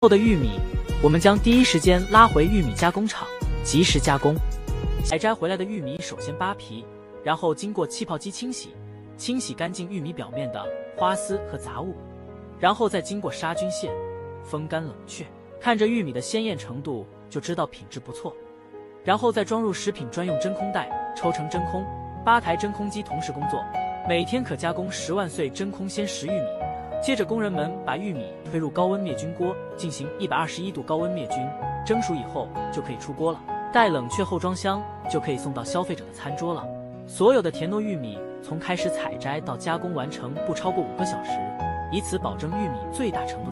后的玉米，我们将第一时间拉回玉米加工厂，及时加工。采摘回来的玉米首先扒皮，然后经过气泡机清洗，清洗干净玉米表面的花丝和杂物，然后再经过杀菌线，风干冷却。看着玉米的鲜艳程度，就知道品质不错。然后再装入食品专用真空袋，抽成真空。八台真空机同时工作，每天可加工十万穗真空鲜食玉米。接着，工人们把玉米推入高温灭菌锅，进行一百二十一度高温灭菌，蒸熟以后就可以出锅了。待冷却后装箱，就可以送到消费者的餐桌了。所有的甜糯玉米从开始采摘到加工完成不超过五个小时，以此保证玉米最大程度。